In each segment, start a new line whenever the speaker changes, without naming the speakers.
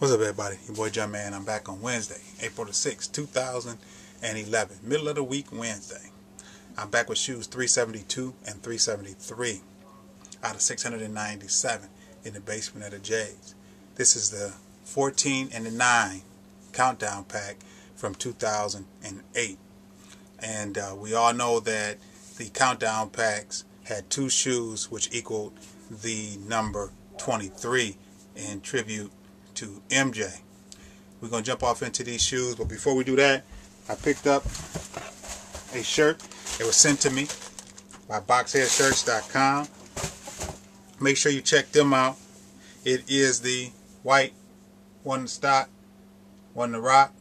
What's up, everybody? Your boy Jumpman. I'm back on Wednesday, April the 6th, 2011. Middle of the week, Wednesday. I'm back with shoes 372 and 373 out of 697 in the basement of the J's. This is the 14 and the 9 countdown pack from 2008. And uh, we all know that the countdown packs had two shoes which equaled the number 23 in tribute to MJ. We're going to jump off into these shoes, but before we do that, I picked up a shirt. It was sent to me by boxheadshirts.com. Make sure you check them out. It is the white one stock, one to rock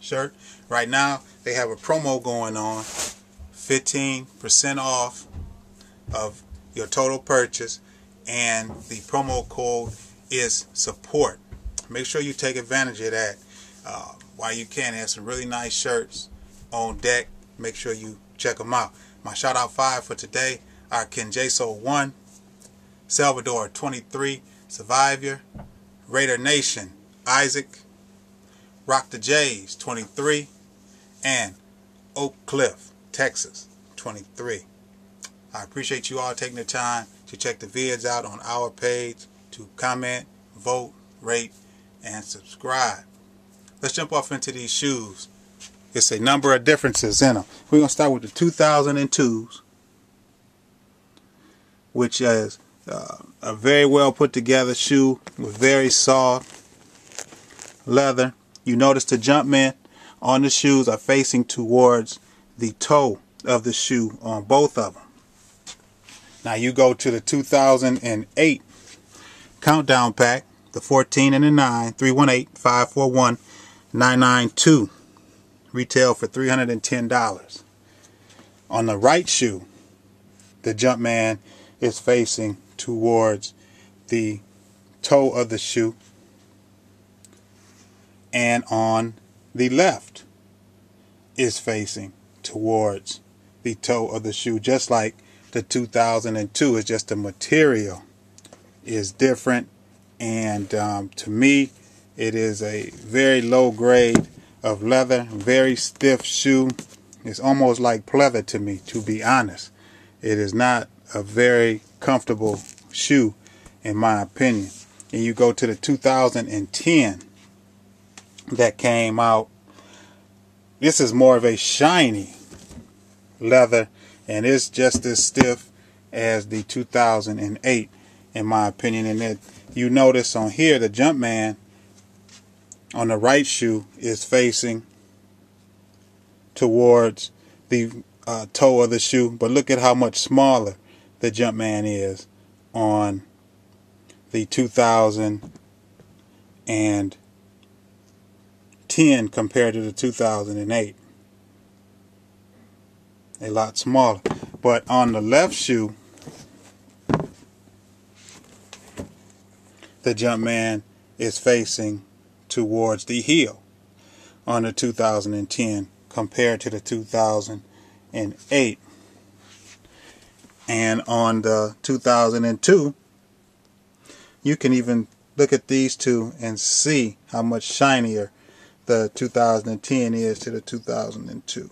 shirt. Right now, they have a promo going on. 15% off of your total purchase and the promo code is support. Make sure you take advantage of that uh, while you can. Have some really nice shirts on deck. Make sure you check them out. My shout out five for today are Kenjaso 1, Salvador 23, Survivor, Raider Nation, Isaac, Rock the Jays 23, and Oak Cliff, Texas 23. I appreciate you all taking the time to check the vids out on our page to comment, vote, rate, and subscribe. Let's jump off into these shoes. It's a number of differences in them. We're going to start with the 2002s, which is uh, a very well put together shoe with very soft leather. You notice the Jumpman on the shoes are facing towards the toe of the shoe on both of them. Now you go to the 2008 countdown pack, the 14 and the 9, 318 541 992. Retail for $310. On the right shoe, the Jumpman is facing towards the toe of the shoe. And on the left is facing towards the toe of the shoe, just like the 2002. is just the material is different. And um, to me, it is a very low grade of leather, very stiff shoe. It's almost like pleather to me, to be honest. It is not a very comfortable shoe, in my opinion. And you go to the 2010 that came out. This is more of a shiny leather, and it's just as stiff as the 2008 in my opinion. And that you notice on here, the Jumpman on the right shoe is facing towards the uh, toe of the shoe. But look at how much smaller the Jumpman is on the 2010 compared to the 2008. A lot smaller. But on the left shoe, the jump man is facing towards the heel on the 2010 compared to the 2008. And on the 2002, you can even look at these two and see how much shinier the 2010 is to the 2002.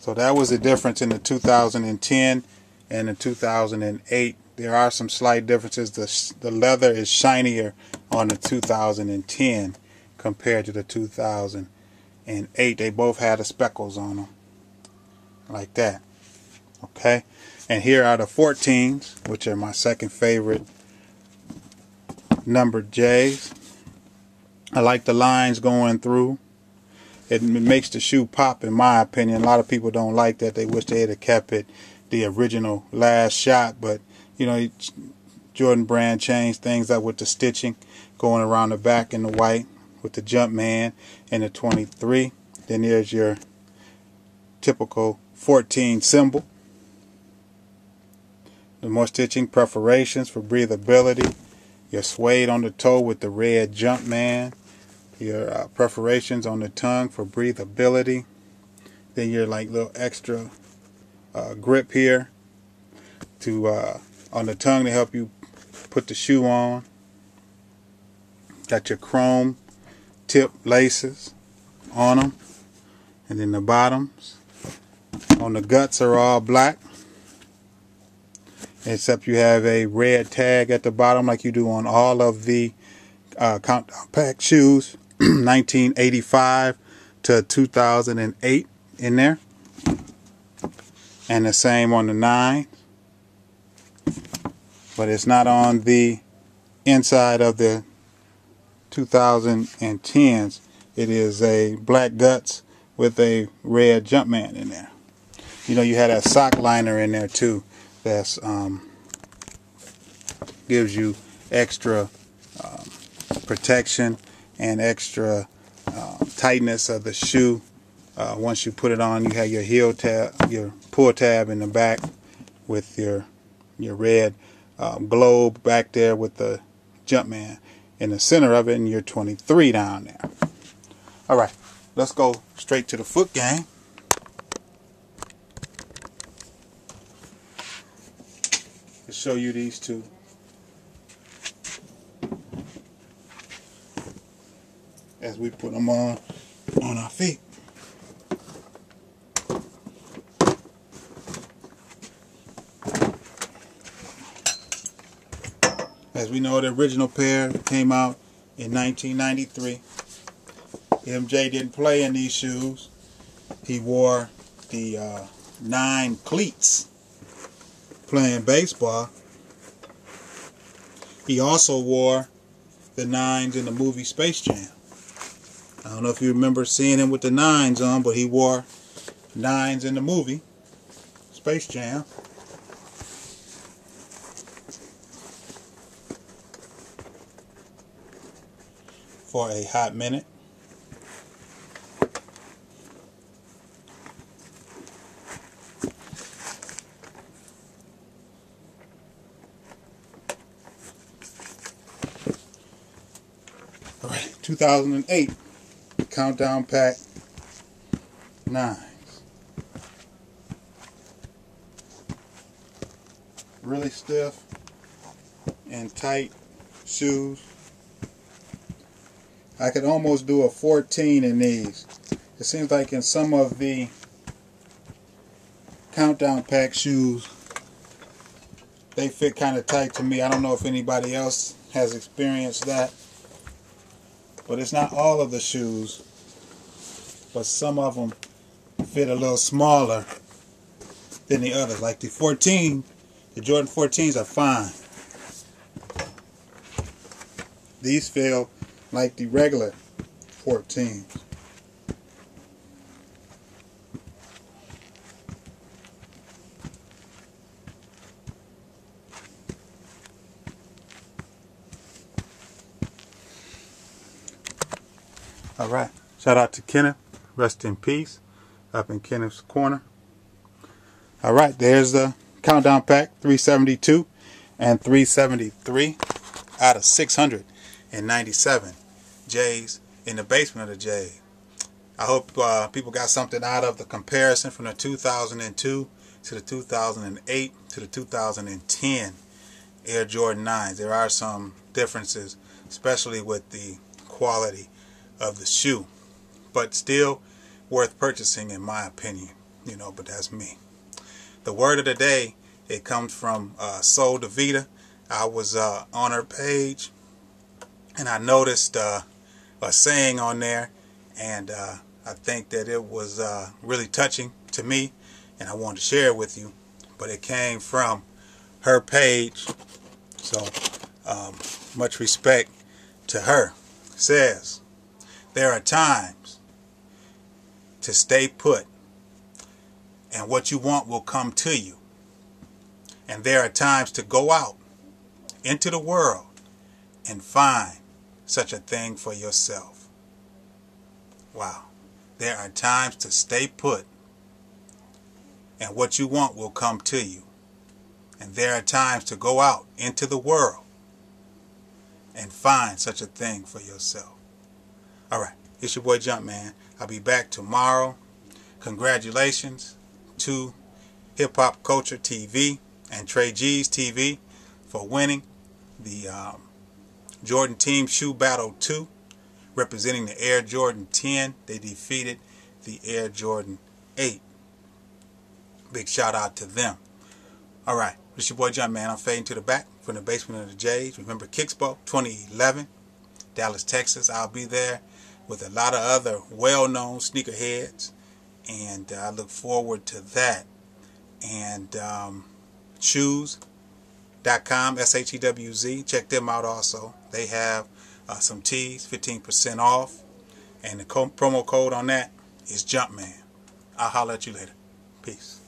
So that was the difference in the 2010 and in 2008 there are some slight differences. The the leather is shinier on the 2010 compared to the 2008 they both had the speckles on them like that okay? And here are the 14s which are my second favorite number J's. I like the lines going through. It makes the shoe pop in my opinion. A lot of people don't like that. They wish they had kept it the original last shot, but you know, Jordan Brand changed things up with the stitching going around the back in the white with the Jumpman and the 23. Then there's your typical 14 symbol. The more stitching perforations for breathability. Your suede on the toe with the red Jumpman. Your uh, perforations on the tongue for breathability. Then your like little extra uh, grip here to uh, on the tongue to help you put the shoe on. Got your chrome tip laces on them. And then the bottoms on the guts are all black. Except you have a red tag at the bottom like you do on all of the uh, Countdown Pack shoes. 1985 to 2008 in there. And the same on the 9. But it's not on the inside of the 2010s. It is a black guts with a red Jumpman in there. You know, you had a sock liner in there too. That's um, gives you extra um, protection and extra uh, tightness of the shoe. Uh, once you put it on, you have your heel tab, your pull tab in the back with your your red um, globe back there with the Jumpman in the center of it, and your 23 down there. All right, let's go straight to the foot game. To show you these two. As we put them on on our feet. As we know, the original pair came out in 1993. MJ didn't play in these shoes. He wore the uh, nine cleats playing baseball. He also wore the nines in the movie Space Jam. I don't know if you remember seeing him with the nines on, but he wore nines in the movie Space Jam. For a hot minute. All right, 2008 Countdown Pack 9. Really stiff and tight shoes. I could almost do a 14 in these. It seems like in some of the countdown pack shoes, they fit kind of tight to me. I don't know if anybody else has experienced that. But it's not all of the shoes. But some of them fit a little smaller than the others. Like the 14, the Jordan 14s are fine. These feel like the regular 14. All right. Shout out to Kenneth. Rest in peace. Up in Kenneth's corner. All right. There's the countdown pack 372 and 373 out of 697. J's in the basement of the J. I hope uh, people got something out of the comparison from the 2002 to the 2008 to the 2010 Air Jordan 9s. There are some differences, especially with the quality of the shoe, but still worth purchasing in my opinion. You know, but that's me. The word of the day it comes from uh, SoleDeVida. I was uh, on her page and I noticed uh, a saying on there, and uh, I think that it was uh, really touching to me, and I wanted to share it with you. But it came from her page, so um, much respect to her. It says, There are times to stay put, and what you want will come to you. And there are times to go out into the world and find such a thing for yourself. Wow. There are times to stay put, and what you want will come to you. And there are times to go out into the world and find such a thing for yourself. All right, it's your boy Jumpman. I'll be back tomorrow. Congratulations to Hip Hop Culture TV and Trey G's TV for winning the um, Jordan Team Shoe Battle 2, representing the Air Jordan 10. They defeated the Air Jordan 8. Big shout out to them. All right, this your boy Jumpman. I'm fading to the back from the basement of the Jays. Remember Kixpo 2011, Dallas, Texas. I'll be there with a lot of other well-known sneakerheads, and uh, I look forward to that. And um, shoes.com, S-H-E-W-Z. Check them out also. They have uh, some tees, 15% off. And the co promo code on that is Jumpman. I'll holler at you later. Peace.